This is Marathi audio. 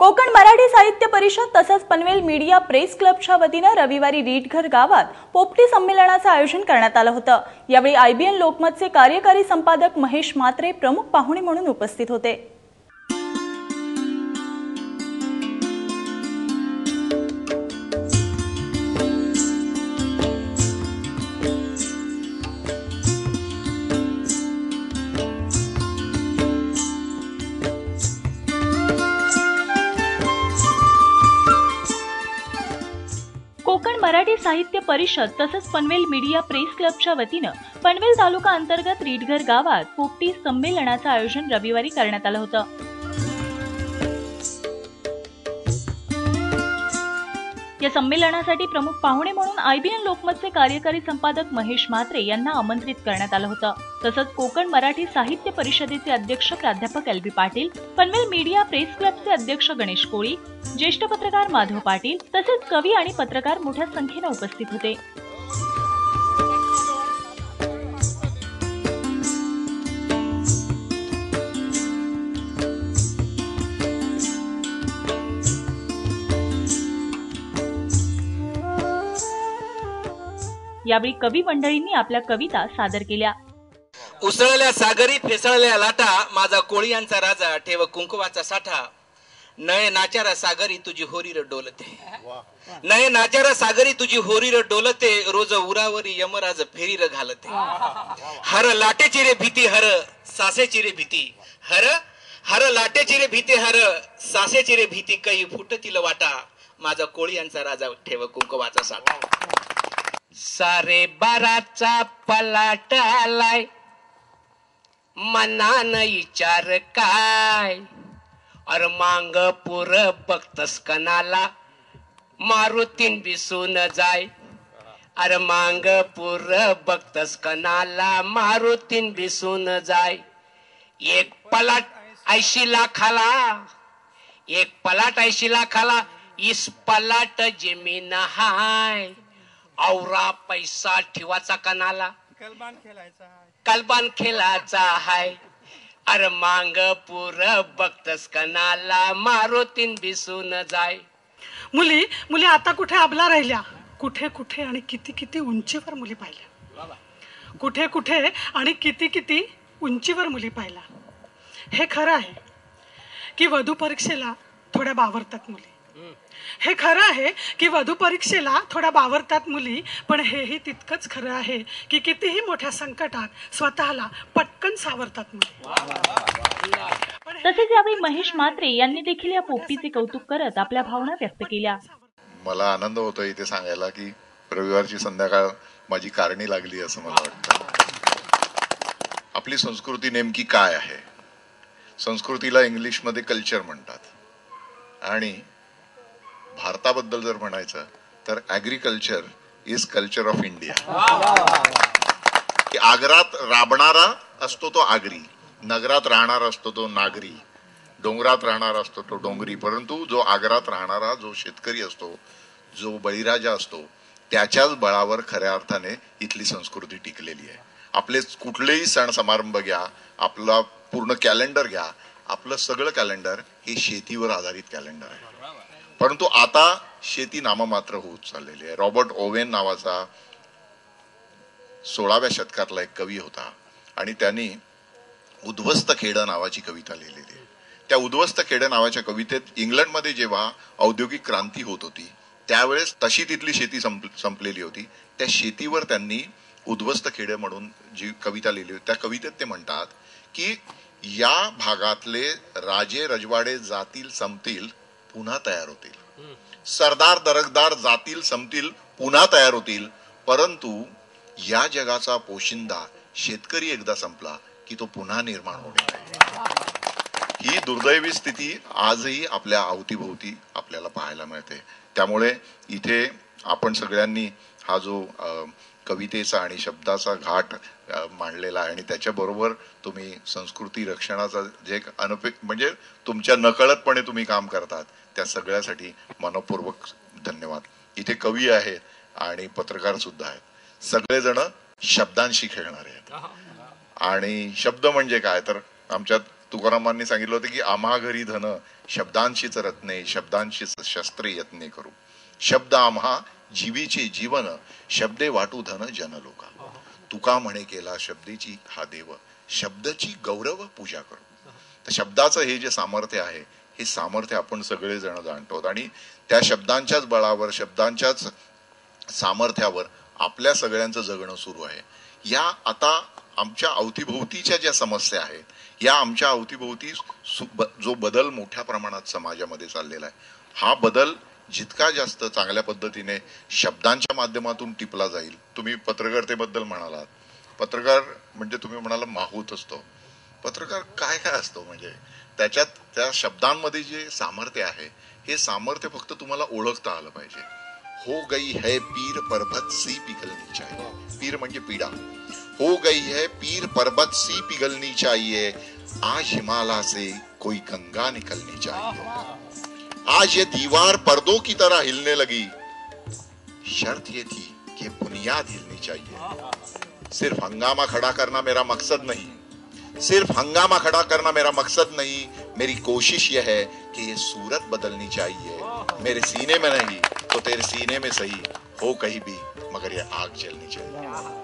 कोकण मराठी साहित्य परिषद तसंच पनवेल मीडिया प्रेस क्लबच्या वतीनं रविवारी रीटघर गावात पोपटी संमेलनाचं आयोजन करण्यात आलं होतं. यावेळी आयबीएन लोकमतचे कार्यकारी संपादक महेश मात्रे प्रमुख पाहुणे म्हणून उपस्थित होते. दरम्यान मराठी साहित्य परिषद तसंच पनवेल मीडिया प्रेस क्लबच्या वतीनं पनवेल तालुका अंतर्गत रीटघर गावात पोपटी संमेलनाचं आयोजन रविवारी करण्यात आलं होतं. या संमेलनासाठी प्रमुख पाहुणे म्हणून आयबीएन लोकमतचे कार्यकारी संपादक महेश म्हात्रे यांना आमंत्रित करण्यात आलं होतं. तसंच कोकण मराठी साहित्य परिषदेचे अध्यक्ष प्राध्यापक L B Patil Panvel media press क्लबचे अध्यक्ष गणेश कोळी ज्येष्ठ पत्रकार माधव पाटील तसेच कवी आणि पत्रकार मोठ्या संख्येनं उपस्थित होते. यावेळी कवी मंडळींनी आपल्या कविता सादर केल्या. उसळल्या सागरी फेसळल्या लाटा माझा कोळीयांचा राजा ठेव कुंकवाचा साठा. नये नाचारा सागरी तुझी होरीर डोलते. नये नाचारा सागरी तुझी होरीर डोलते. रोज उरावरी यमराज फेरीर घालते. हर लाटेची रे भीती हर सासेची रे भीती. हर हर लाटेची रे भीती हर सासेची रे भीती. काही फुटतील वाटा. माझा कोळी यांचा राजा ठेव कुंकवाचा साठा. सारे बाराचा पलाट आलाय मनान विचार काय? अर मांग पुर बघतस कनाला मारुतीन बिसून जाय. अर मांग पुर बघतस कनाला मारुतीन बिसून जाय. एक पलाट ऐशी लाखाला. एक पलाट ऐशी लाखाला. इस पलाट जमीन हाय. औरा पैसा ठेवाचा कनाला कलबान खेळायचा कलबान खेळाचा हाय. अर मांग पुर बघतस कनाला मारुतीन बिसून जाय. मुली मुली आता कुठे आबला राहिल्या? कुठे कुठे आणि किती किती उंचीवर मुली पाहिल्या? कुठे कुठे आणि किती किती उंचीवर मुली पाहिल्या? हे खरं आहे की वधू परीक्षेला थोड्या बावरतात मुली. हे खरं आहे की वधू परीक्षेला थोड्या बावरतात मुली पण हेही तितकंच खरं आहे की कितीही मोठ्या संकटात स्वतःला पटकन सावरतात मुली. पण तसेच यावेळी महेश म्हात्रे यांनी देखील या पोपटीचे कौतुक करत आपल्या भावना व्यक्त केल्या. मला आनंद होतो इथे सांगायला की रविवारची संध्याकाळ माझी कारणी लागली असं मला वाटतं. आपली संस्कृती नेमकी काय आहे? संस्कृतीला इंग्लिशमध्ये कल्चर म्हणतात. आणि भारताबद्दल जर म्हणायचं तर agriculture is culture of India की आग्रात राबणारा असतो तो आगरी नगरात राहणारा असतो तो नागरी डोंगरात राहणारा असतो तो डोंगरी परंतु जो आग्रात राहणारा जो शेतकरी असतो जो बळीराजा असतो त्याच्याच बळावर खऱ्या अर्थाने इथली संस्कृती टिकलेली आहे. आपले कुठलेही सण समारंभ घ्या आपला पूर्ण कॅलेंडर घ्या आपलं सगळं कॅलेंडर हे शेतीवर आधारित कॅलेंडर आहे. परंतु आता शेती नाममात्र होत चाललेली आहे. रॉबर्ट ओवेन नावाचा सोळाव्या शतकातला एक कवी होता आणि त्यांनी उद्ध्वस्त खेड नावाची कविता लिहिलेली आहे. त्या उद्ध्वस्त खेड नावाच्या कवितेत इंग्लंडमध्ये जेव्हा औद्योगिक क्रांती होत होती त्यावेळेस तशी तिथली शेती संप संपलेली होती. त्या शेतीवर त्यांनी उद्ध्वस्त खेडे म्हणून जी कविता लिहिली होती त्या कवितेत ते म्हणतात की या भागातले राजे रजवाडे जातील संपतील पुन्हा तयार होतील. सरदार दरकदार जातील संपतील पुन्हा तयार होतील. परंतु या जगाचा पोशिंदा शेतकरी एकदा संपला की तो पुन्हा निर्माण होणार नाही ही दुर्दैवी स्थिती आजही आपल्या अवतीभोवती आपल्याला पाहायला मिळते. त्यामुळे इथे आपण सगळ्यांनी हा जो कवितेचा आणि शब्दाचा घाट मांडलेला आहे आणि त्याच्याबरोबर तुम्ही संस्कृती रक्षणाचा जे अनपे म्हणजे तुमच्या नकळतपणे तुम्ही काम करतात त्या सगळ्यासाठी मनपूर्वक धन्यवाद. इथे कवी आहेत आणि पत्रकार सुद्धा आहेत. सगळेजण शब्दांशी खेळणारे आहेत. आणि शब्द म्हणजे काय? तर आमच्यात तुकारामांनी सांगितलं होतं की आम्हा घरी धन शब्दांशीच रत्ने शब्दांशीच शस्त्रे यत्ने करू. शब्द आम्हा जीवीचे जीवन शब्दे वाटू धन जनलोका तुका म्हणे केला शब्देची हा देव शब्दाची गौरव पूजा करू. तर शब्दाचं हे जे सामर्थ्य आहे हे सामर्थ्य आपण सगळेजण जाणतो. आणि त्या शब्दांच्याच बळावर शब्दांच्याच सामर्थ्यावर आपल्या सगळ्यांचं जगणं सुरू आहे. या आता आमच्या अवतीभोवतीच्या ज्या समस्या आहेत या आमच्या अवतीभोवती सु- जो बदल मोठ्या प्रमाणात समाजामध्ये चाललेला आहे. हा बदल जितका जास्त चांगल्या पद्धतीने शब्दांच्या माध्यमातून टिपला जाईल तुम्ही पत्रकारितेबद्दल म्हणालात. पत्रकार म्हणजे तुम्ही म्हणाला माहूत असतो. पत्रकार काय काय असतो म्हणजे? त्याच्यात त्या शब्दांमध्ये जे सामर्थ्य आहे हे सामर्थ्य फक्त तुम्हाला ओळखता आलं पाहिजे. हो गई है पीर पर्वत सी पिघलनी चाहिए. पीर म्हणजे पीडा. हो गई है पीर पर्वत सी पिघलनी चाहिए. आज हिमालय से कोई गंगा निकलनी चाहिए. आज ये दीवार पर्दों की तरह हिलने लगी। शर्त ये थी कि बुनियाद हिलनी चाहिए। सिर्फ़ हंगामा खड़ा करना मेरा मकसद नहीं। सिर्फ़ हंगामा खड़ा करना मेरा मकसद नहीं। मेरी कोशिश यह है कि ये सूरत बदलनी चाहिए। मेरे सीने में नहीं तो तेरे सीने में सही। हो कहीं भी, मगर ये आग जलनी चाहिए।